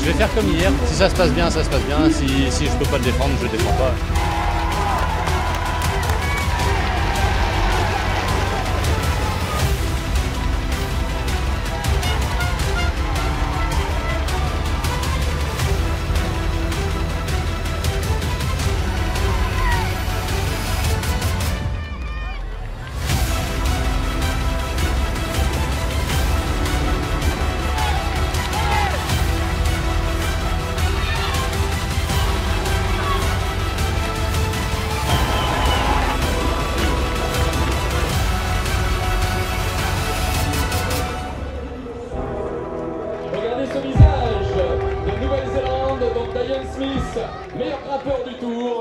Je vais faire comme hier, si ça se passe bien, ça se passe bien, si, si je peux pas le défendre, je défends pas. visage de Nouvelle-Zélande, donc Diane Smith, meilleur rappeur du tour.